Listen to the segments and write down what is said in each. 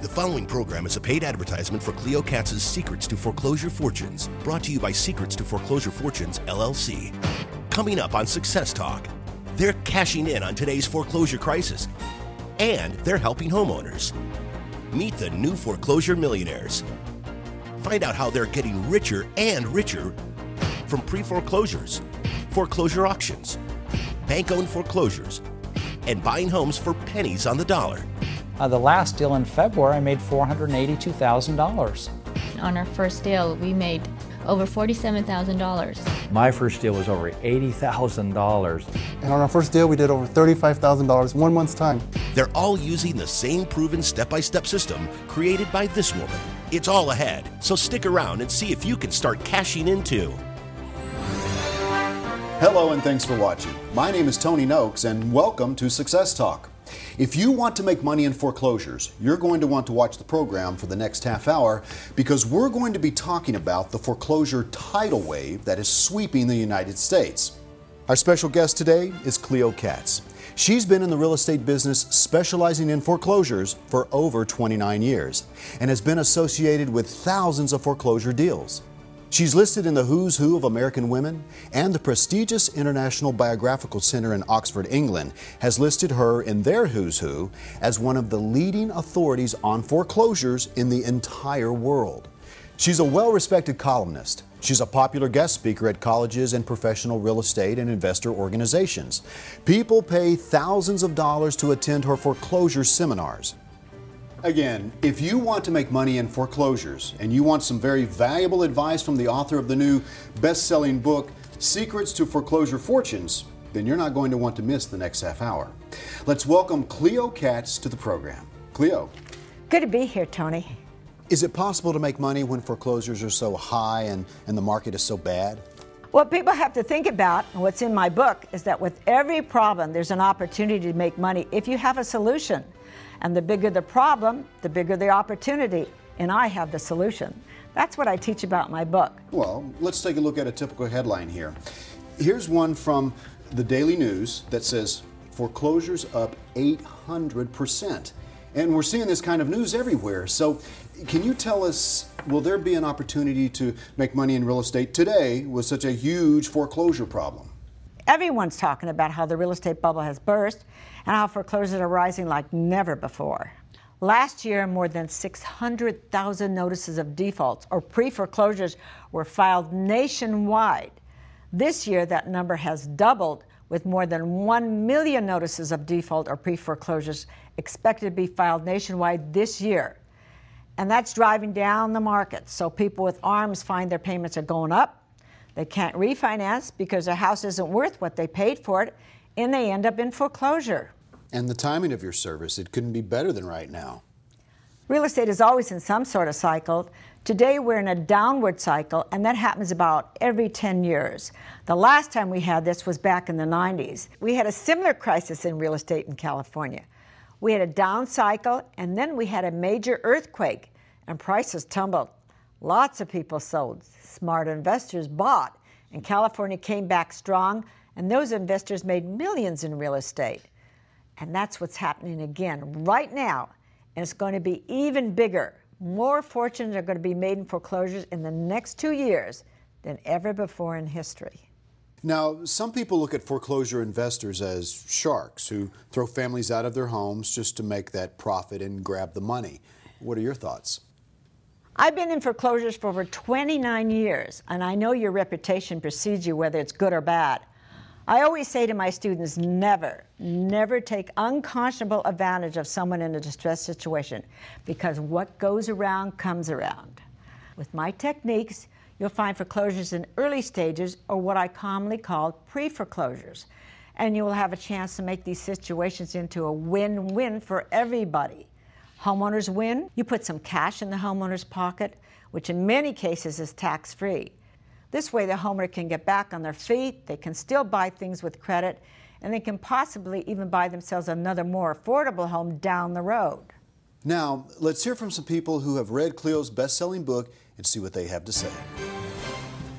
The following program is a paid advertisement for Cleo Katz's Secrets to Foreclosure Fortunes, brought to you by Secrets to Foreclosure Fortunes, LLC. Coming up on Success Talk, they're cashing in on today's foreclosure crisis, and they're helping homeowners. Meet the new foreclosure millionaires. Find out how they're getting richer and richer from pre foreclosures, foreclosure auctions, bank owned foreclosures, and buying homes for pennies on the dollar. Uh, the last deal in February, I made $482,000. On our first deal, we made over $47,000. My first deal was over $80,000. And on our first deal, we did over $35,000 in one month's time. They're all using the same proven step by step system created by this woman. It's all ahead, so stick around and see if you can start cashing in too. Hello and thanks for watching. My name is Tony Noakes and welcome to Success Talk. If you want to make money in foreclosures, you're going to want to watch the program for the next half hour because we're going to be talking about the foreclosure tidal wave that is sweeping the United States. Our special guest today is Cleo Katz. She's been in the real estate business specializing in foreclosures for over 29 years and has been associated with thousands of foreclosure deals. She's listed in the Who's Who of American Women, and the prestigious International Biographical Center in Oxford, England, has listed her in their Who's Who as one of the leading authorities on foreclosures in the entire world. She's a well respected columnist. She's a popular guest speaker at colleges and professional real estate and investor organizations. People pay thousands of dollars to attend her foreclosure seminars. Again, if you want to make money in foreclosures and you want some very valuable advice from the author of the new best selling book, Secrets to Foreclosure Fortunes, then you're not going to want to miss the next half hour. Let's welcome Cleo Katz to the program. Cleo. Good to be here, Tony. Is it possible to make money when foreclosures are so high and, and the market is so bad? What people have to think about, and what's in my book, is that with every problem, there's an opportunity to make money if you have a solution. And the bigger the problem, the bigger the opportunity. And I have the solution. That's what I teach about in my book. Well, let's take a look at a typical headline here. Here's one from the Daily News that says foreclosures up 800%. And we're seeing this kind of news everywhere. So, can you tell us will there be an opportunity to make money in real estate today with such a huge foreclosure problem? Everyone's talking about how the real estate bubble has burst and how foreclosures are rising like never before. Last year, more than 600,000 notices of defaults or pre foreclosures were filed nationwide. This year, that number has doubled with more than 1 million notices of default or pre foreclosures expected to be filed nationwide this year. And that's driving down the market. So people with ARMs find their payments are going up they can't refinance because their house isn't worth what they paid for it, and they end up in foreclosure. And the timing of your service, it couldn't be better than right now. Real estate is always in some sort of cycle. Today we're in a downward cycle, and that happens about every 10 years. The last time we had this was back in the 90s. We had a similar crisis in real estate in California. We had a down cycle, and then we had a major earthquake, and prices tumbled. Lots of people sold smart investors bought, and California came back strong, and those investors made millions in real estate. And that's what's happening again right now, and it's going to be even bigger. More fortunes are going to be made in foreclosures in the next two years than ever before in history. Now, some people look at foreclosure investors as sharks who throw families out of their homes just to make that profit and grab the money. What are your thoughts? I've been in foreclosures for over 29 years, and I know your reputation precedes you, whether it's good or bad. I always say to my students never, never take unconscionable advantage of someone in a distressed situation because what goes around comes around. With my techniques, you'll find foreclosures in early stages or what I commonly call pre foreclosures. And you will have a chance to make these situations into a win win for everybody. Homeowners win, you put some cash in the homeowner's pocket, which in many cases is tax free. This way, the homeowner can get back on their feet, they can still buy things with credit, and they can possibly even buy themselves another more affordable home down the road. Now, let's hear from some people who have read Cleo's best selling book and see what they have to say.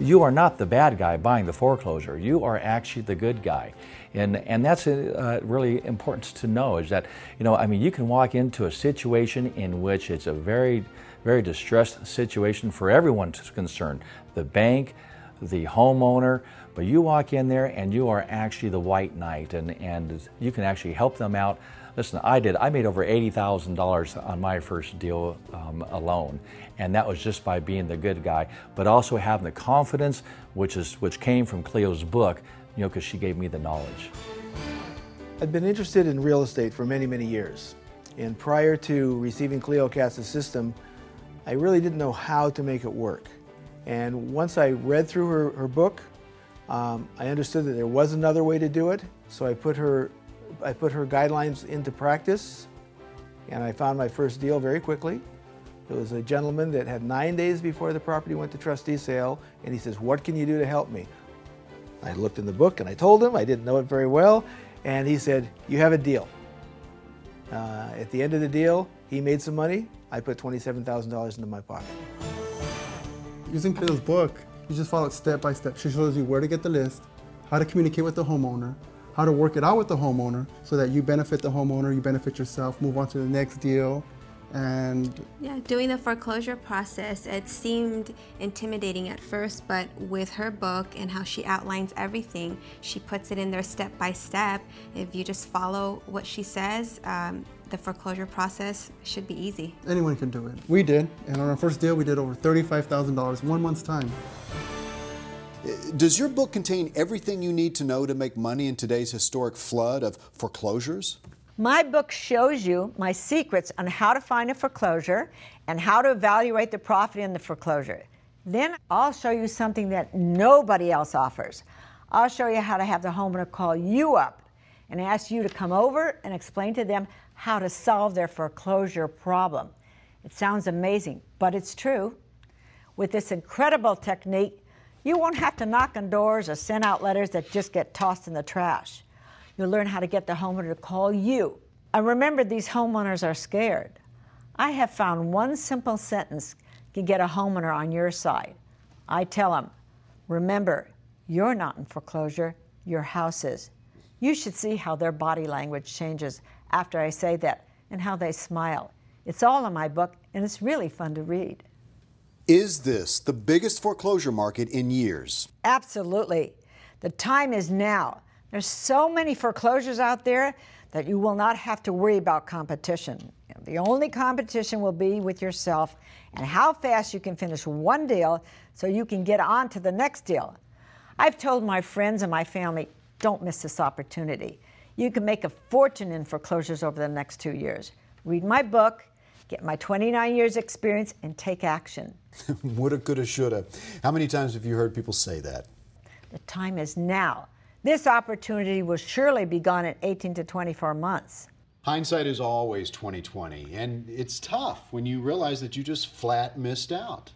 you are not the bad guy buying the foreclosure. You are actually the good guy. And, and that's uh, really important to know is that, you know, I mean, you can walk into a situation in which it's a very, very distressed situation for everyone concerned the bank, the homeowner, but you walk in there and you are actually the white knight and, and you can actually help them out. Listen, I did, I made over $80,000 on my first deal um, alone. And that was just by being the good guy, but also having the confidence, which, is, which came from Cleo's book, you know, because she gave me the knowledge. I've been interested in real estate for many, many years. And prior to receiving Cleo Katz's system, I really didn't know how to make it work. And once I read through her, her book, um, I understood that there was another way to do it, so I put her, I put her guidelines into practice, and I found my first deal very quickly. It was a gentleman that had nine days before the property went to trustee sale, and he says, "What can you do to help me?" I looked in the book and I told him I didn't know it very well, and he said, "You have a deal." Uh, at the end of the deal, he made some money. I put twenty-seven thousand dollars into my pocket. Using Cleo's book, you just follow it step by step. She shows you where to get the list, how to communicate with the homeowner, how to work it out with the homeowner so that you benefit the homeowner, you benefit yourself, move on to the next deal, and yeah doing the foreclosure process it seemed intimidating at first but with her book and how she outlines everything she puts it in there step by step. If you just follow what she says um, the foreclosure process should be easy. Anyone can do it. We did. And on our first deal we did over $35000 in one month's time. Does your book contain everything you need to know to make money in today's historic flood of foreclosures my book shows you my secrets on how to find a foreclosure and how to evaluate the profit in the foreclosure. Then I'll show you something that nobody else offers. I'll show you how to have the homeowner call you up and ask you to come over and explain to them how to solve their foreclosure problem. It sounds amazing, but it's true. With this incredible technique, you won't have to knock on doors or send out letters that just get tossed in the trash. You'll learn how to get the homeowner to call you. And remember, these homeowners are scared. I have found one simple sentence can get a homeowner on your side. I tell them, remember, you're not in foreclosure, your house is. You should see how their body language changes after I say that and how they smile. It's all in my book, and it's really fun to read. Is this the biggest foreclosure market in years? Absolutely. The time is now. There's so many foreclosures out there that you will not have to worry about competition. The only competition will be with yourself and how fast you can finish one deal so you can get on to the next deal. I've told my friends and my family, don't miss this opportunity. You can make a fortune in foreclosures over the next two years. Read my book, get my 29 years experience, and take action. Woulda, coulda, shoulda. How many times have you heard people say that? The time is now. This opportunity will surely be gone in 18 to 24 months. Hindsight is always 2020, and it's tough when you realize that you just flat missed out.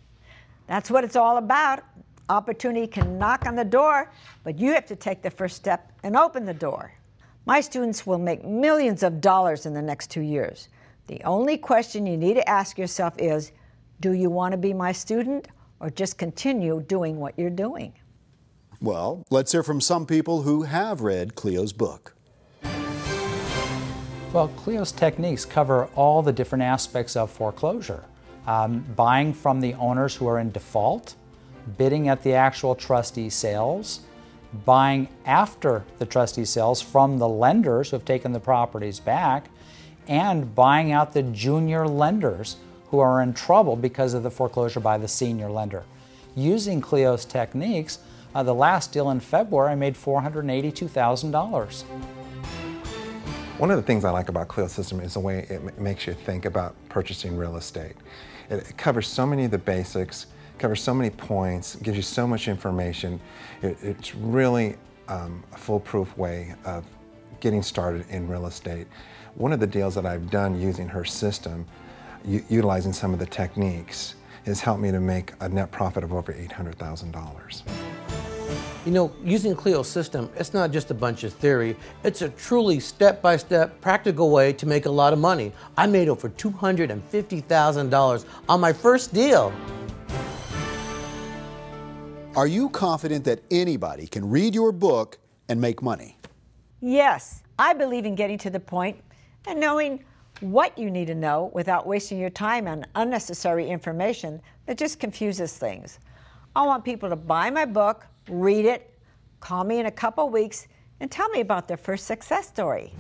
That's what it's all about. Opportunity can knock on the door, but you have to take the first step and open the door. My students will make millions of dollars in the next two years. The only question you need to ask yourself is do you want to be my student or just continue doing what you're doing? Well, let's hear from some people who have read Cleo's book. Well, Cleo's techniques cover all the different aspects of foreclosure. Um, buying from the owners who are in default, bidding at the actual trustee sales, buying after the trustee sales from the lenders who have taken the properties back, and buying out the junior lenders who are in trouble because of the foreclosure by the senior lender. Using Cleo's techniques, uh, the last deal in February, I made $482,000. One of the things I like about Cleo System is the way it makes you think about purchasing real estate. It, it covers so many of the basics, covers so many points, gives you so much information. It, it's really um, a foolproof way of getting started in real estate. One of the deals that I've done using her system, utilizing some of the techniques, has helped me to make a net profit of over $800,000. You know, using Cleo's system, it's not just a bunch of theory. It's a truly step-by-step, practical way to make a lot of money. I made over $250,000 on my first deal. Are you confident that anybody can read your book and make money? Yes, I believe in getting to the point and knowing what you need to know without wasting your time on unnecessary information that just confuses things. I want people to buy my book, read it, call me in a couple weeks, and tell me about their first success story.